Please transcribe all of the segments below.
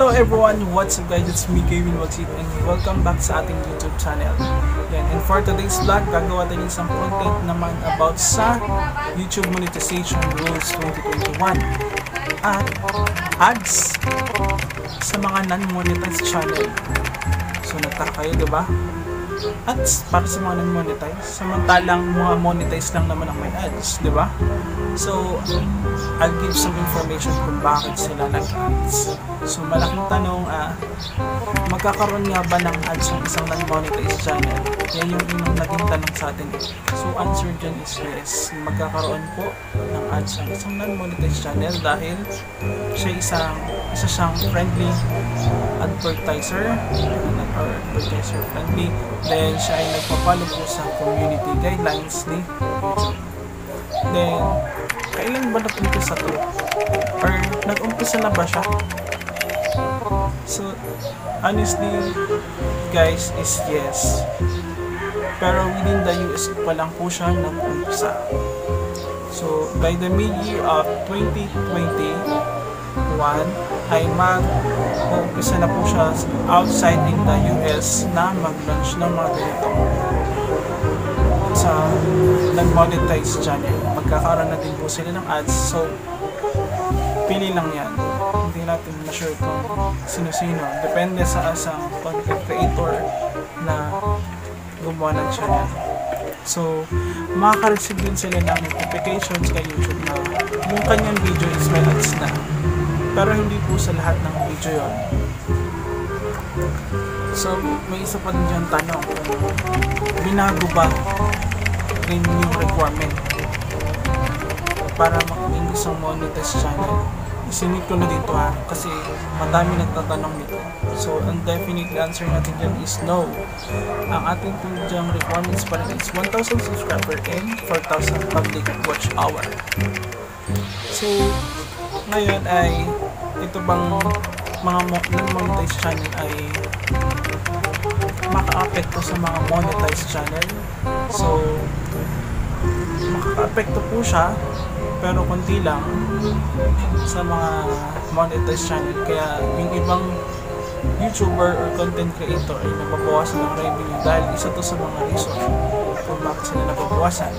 Hello everyone! What's up guys? It's me, Kevin Waxit and welcome back sa ating YouTube channel. Yan. And for today's vlog, gagawa tayo ng isang content naman about sa YouTube Monetization Rules 2021 at ads sa mga non-monetized channel. So nagtaka kayo, di ba? Ads para sa mga non-monetized. Samantalang mga monetized lang naman ang may ads, di ba? So, I'll give some information kung bakit sila nag-ads. So, malaking tanong, ah, magkakaroon nga ba ng ads ng isang non-monetized channel? Yan yung inong naging tanong sa atin. So, answer dyan is yes. Magkakaroon po ng ads ng isang non-monetized channel dahil siya isang, isa siyang friendly advertiser or advertiser friendly then siya ay nagpapalo po sa community guidelines ni YouTube then kailan ba nag-umpisa to? Or nag-umpisa na ba siya? So, honestly, guys, is yes. Pero within the US pa lang po siya nag-umpisa. So, by the mid-year of 2021, ay mag-umpisa na po siya outside in the US na mag-launch ng mga ganito sa non-monetized channel. Magkakaroon na din po sila ng ads. So, pili lang yan. Hindi natin na-sure kung sino-sino. Depende sa asang content creator na gumawa ng channel. So, makaka-receive din sila ng notifications kay YouTube na yung kanyang video is may ads na. Pero hindi po sa lahat ng video yon. So, may isa pa din dyan tanong binago ba rin yung requirement para maging isang monetized channel. Isinit ko na dito ha, kasi madami nagtatanong nito. So, ang definite answer natin dyan is no. Ang ating dyang requirements pa rin is 1,000 subscriber and 4,000 public watch hour. So, ngayon ay ito bang mga non-monetized channel ay maka-apekto sa mga monetized channel. So, makaka-apekto po siya pero konti lang sa mga monetized channel. Kaya yung ibang YouTuber or content creator ay nababawasan ng revenue dahil isa to sa mga reason kung bakit sila nababawasan.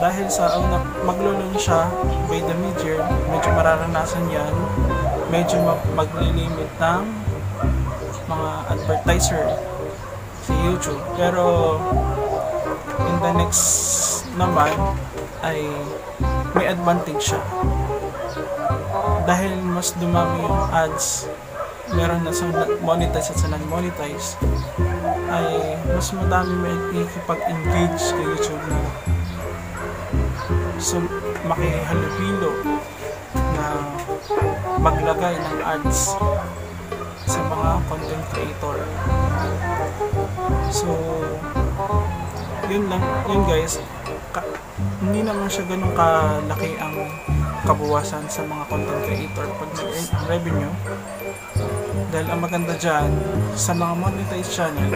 Dahil sa ang maglulun siya by the mid-year, medyo mararanasan yan, medyo maglilimit ng mga advertiser sa YouTube. Pero the next naman ay may advantage siya. Dahil mas dumami yung ads meron na sa monetize at sa non-monetize ay mas madami may ikipag-engage kay YouTube na so makihalupilo na maglagay ng ads sa mga content creator. So, yun lang, yun guys, ka, hindi naman siya ganun kalaki ang kabuwasan sa mga content creator pag nag-earn ang revenue. Dahil ang maganda dyan, sa mga monetized channel,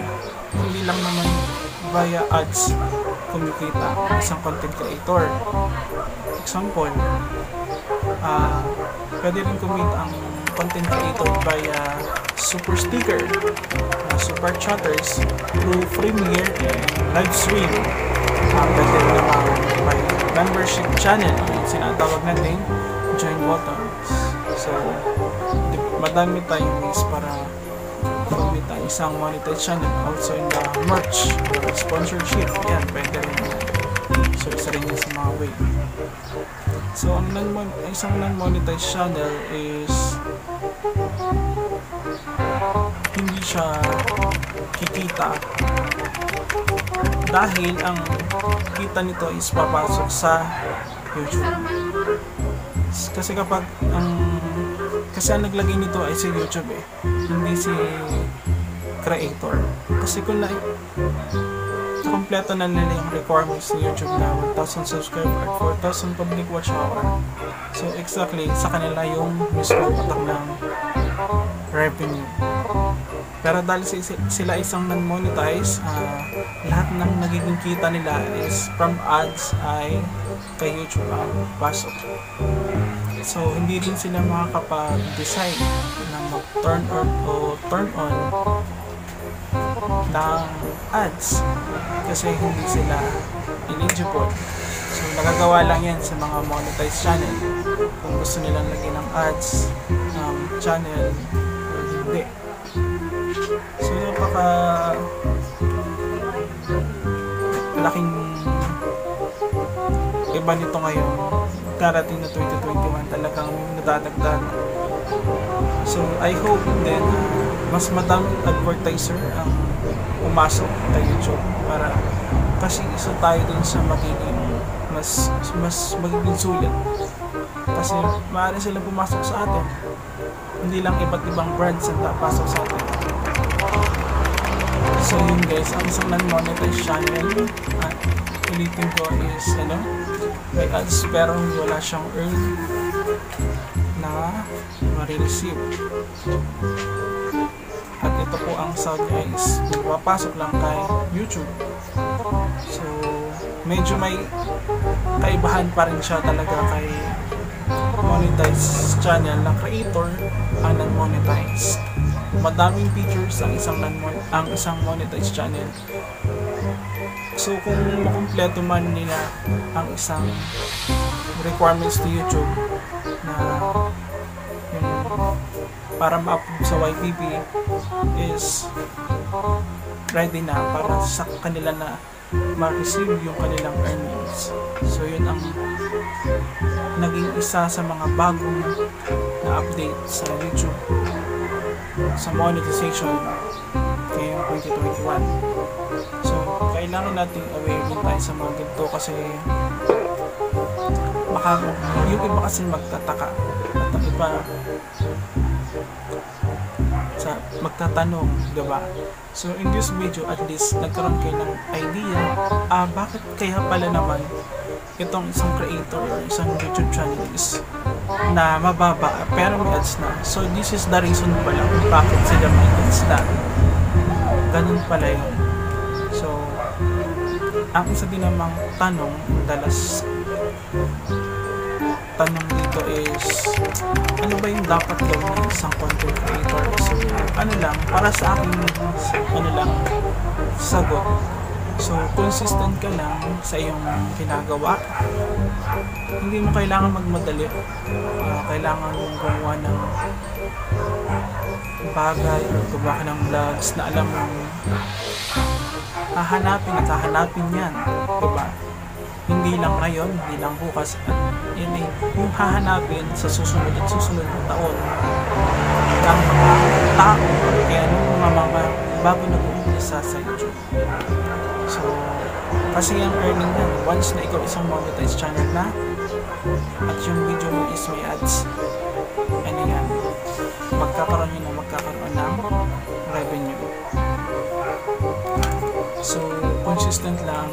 hindi lang naman via ads kumikita ang isang content creator. Example, uh, pwede rin kumita ang content creator via super sticker, super chatters through Premiere and live stream. Pwede rin naman by membership channel, sinatawag natin join buttons. So, madami tayong ways para kumita isang monetized channel also in the merch or sponsorship. Yan, pwede rin. So, isa rin yun sa mga way. So, ang non isang non-monetized channel is siya kikita dahil ang kita nito is papasok sa YouTube. Kasi kapag ang kasi ang naglagay nito ay si YouTube eh, hindi si creator. Kasi kung na kompleto na nila yung requirements ni YouTube na 1,000 subscriber at 4,000 public watch hour. So exactly, sa kanila yung mismo patak ng revenue. Pero dahil sila isang non-monetize, uh, lahat ng nagiging kita nila is from ads ay kay YouTube ang pasok. So, hindi rin sila makakapag-decide na mag-turn on o turn on ng ads kasi hindi sila eligible. So, nagagawa lang yan sa mga monetized channel kung gusto nilang lagyan ng ads ng channel hindi. So, napaka laking iba nito ngayon darating na 2021 talagang nadadagdag so I hope then mas madaming advertiser ang pumasok kay YouTube para kasi isa tayo dun sa magiging mas mas magiging sulit. Kasi maaari silang pumasok sa atin. Hindi lang iba't ibang brands ang papasok sa atin So yun guys, ang isang non-monetized channel at ulitin ko is ano, may ads pero wala siyang earn na marireceive. At ito po ang sound niya is papasok lang kay YouTube. So medyo may kaibahan pa rin siya talaga kay monetized channel na creator ang non-monetized madaming features ang isang non ang isang monetized channel. So kung makumpleto man nila ang isang requirements to YouTube na yung para ma-upload sa YPP is ready na para sa kanila na ma-receive yung kanilang earnings. So yun ang naging isa sa mga bagong na update sa YouTube sa monetization ngayong 2021. So, kailangan nating aware din tayo sa mga ganito kasi baka yung iba kasi magtataka at ang iba sa magtatanong, di ba? So, in this video, at least, nagkaroon kayo ng idea, ah, bakit kaya pala naman itong isang creator or isang YouTube channel is na mababa pero ads na. So this is the reason pala kung bakit sila may na. Ganun pala yun. So, ang isa din namang tanong, dalas tanong dito is ano ba yung dapat gawin ng isang content creator? So, ano lang, para sa akin, ano lang, sagot So, consistent ka lang sa iyong ginagawa. Hindi mo kailangan magmadali. Uh, kailangan mong gumawa ng bagay or gumawa ka ng vlogs na alam mo hahanapin at hahanapin yan. Diba? Hindi lang ngayon, hindi lang bukas. At yun eh, yung hahanapin sa susunod at susunod na taon ng mga tao kaya nung mga, mga bago nag-uumpisa sa kasi yung earning yan, once na ikaw isang monetized channel na, at yung video mo is may ads, ano yan, magkakaroon yun na magkakaroon ng revenue. So, consistent lang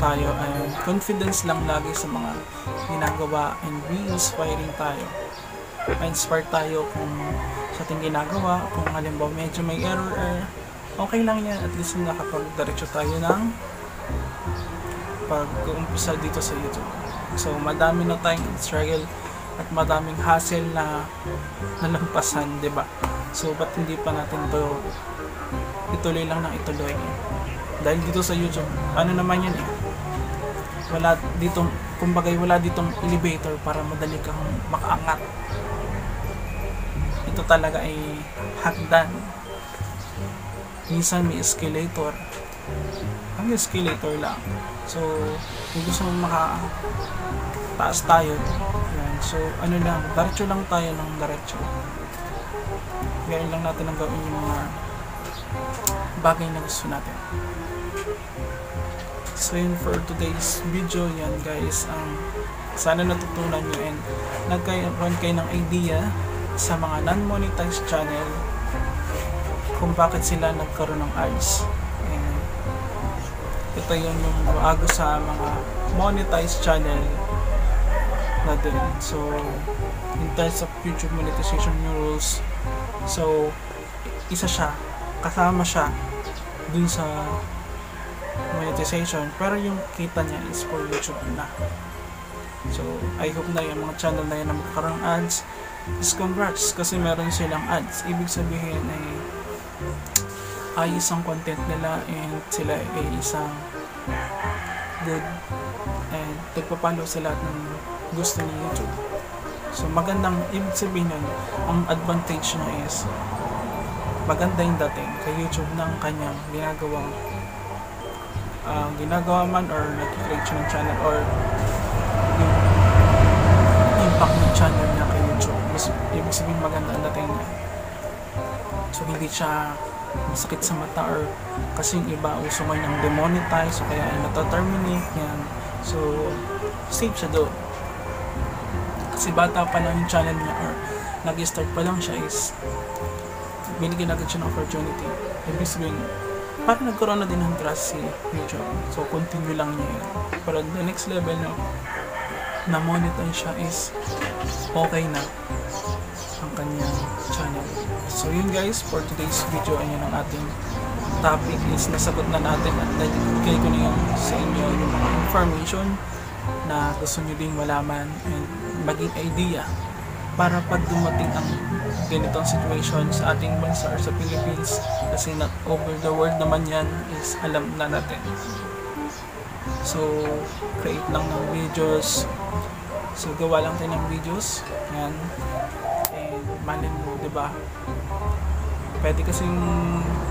tayo, and confidence lang lagi sa mga ginagawa and be inspiring tayo. Ma-inspire tayo kung sa ating ginagawa, kung halimbawa medyo may error or okay lang yan at least nakapag-diretso tayo ng pag-uumpisa dito sa YouTube. So, madami na tayong struggle at madaming hassle na nalampasan, di ba? So, ba't hindi pa natin to ituloy lang ng ituloy? Dahil dito sa YouTube, ano naman yan eh? Wala ditong, kumbagay wala ditong elevator para madali kang makaangat. Ito talaga ay hagdan minsan may escalator ang escalator lang so kung gusto mong makataas tayo yan. so ano lang diretso lang tayo ng diretso gawin lang natin ang gawin yung mga bagay na gusto natin so yun for today's video yan guys um, sana natutunan nyo and nagkaroon kayo ng idea sa mga non-monetized channel kung bakit sila nagkaroon ng ads. Ito yun yung bago sa mga monetized channel na din. So, in terms of YouTube monetization rules, so, isa siya, kasama siya dun sa monetization, pero yung kita niya is for YouTube na. So, I hope na yung mga channel na yan na magkaroon ads is congrats kasi meron silang ads. Ibig sabihin ay ayos ang content nila and sila ay isang good and nagpapalo sa lahat ng gusto ni YouTube. So magandang, ibig sabihin nun, ang advantage niya is maganda yung dating kay YouTube ng kanyang ginagawang uh, ginagawa man or nag-create ng channel or yung impact ng channel niya kay YouTube. Mas, ibig sabihin maganda ang dating niya. So hindi siya masakit sa mata or kasi yung iba uso ngayon ng demonetize so kaya ay nata-terminate yan. So safe siya doon. Kasi bata pa lang yung channel niya or nag-start pa lang siya is binigyan agad siya ng opportunity. Ibig sabihin, parang nagkaroon na din ng trust si YouTube. So, continue lang niya yun. Pero the next level na na monetize siya is okay na ang kanyang channel. So, yun guys, for today's video, ayan ang ating topic is nasagot na natin at nabigay ko na yung sa inyo yung mga information na gusto nyo ding malaman and maging idea para pag dumating ang ganitong situation sa ating bansa or sa Philippines kasi not over the world naman yan is alam na natin. So create lang ng videos. So gawa lang tayo ng videos. Yan malin mo ba? Diba? pwede kasing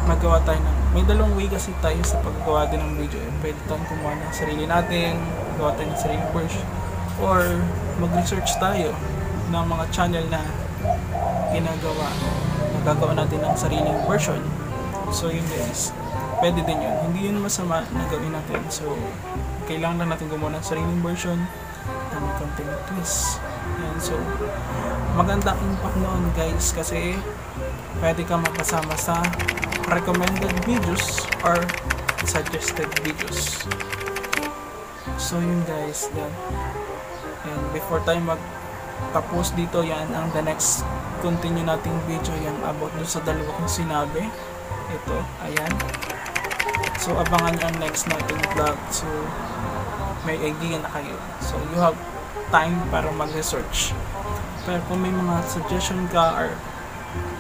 magawa tayo ng may dalawang way kasi tayo sa paggawa din ng video. Eh. pwede tayong kumuha ng sarili natin gawa tayo ng sarili version or mag-research tayo ng mga channel na ginagawa nagagawa natin ng sariling version. So yun guys pwede din yun. Hindi yun masama na gawin natin. So kailangan lang natin gumawa ng sariling version. Na may content twist yan so maganda impact noon guys kasi pwede ka mapasama sa recommended videos or suggested videos. So yun guys yan. And before tayo mag tapos dito yan ang the next continue nating video yan about dun sa dalawa kong sinabi. Ito ayan. So abangan nyo ang next nating vlog. So may idea na kayo. So you have time para mag-research pero kung may mga suggestion ka or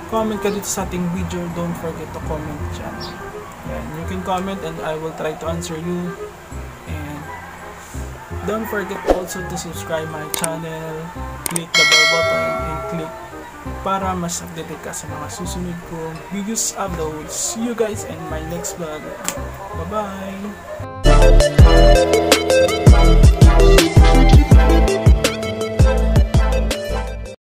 comment ka dito sa ating video don't forget to comment dyan yan, you can comment and I will try to answer you and don't forget also to subscribe my channel click the bell button and click para mas updated ka sa mga susunod ko videos uploads. See you guys in my next vlog. Bye-bye!